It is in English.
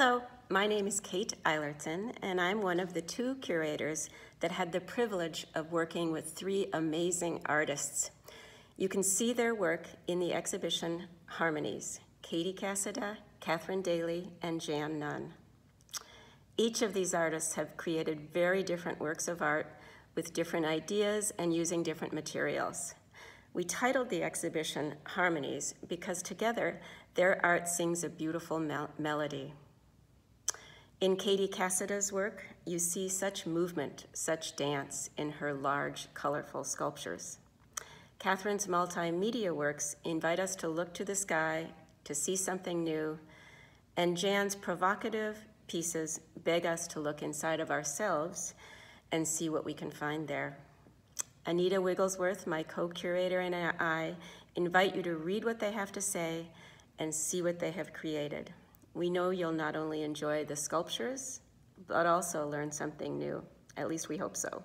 Hello, my name is Kate Eilertsen, and I'm one of the two curators that had the privilege of working with three amazing artists. You can see their work in the exhibition Harmonies, Katie Cassada, Catherine Daly, and Jan Nunn. Each of these artists have created very different works of art with different ideas and using different materials. We titled the exhibition Harmonies because together their art sings a beautiful mel melody. In Katie Cassada's work, you see such movement, such dance in her large, colorful sculptures. Catherine's multimedia works invite us to look to the sky, to see something new, and Jan's provocative pieces beg us to look inside of ourselves and see what we can find there. Anita Wigglesworth, my co-curator, and I invite you to read what they have to say and see what they have created. We know you'll not only enjoy the sculptures, but also learn something new. At least we hope so.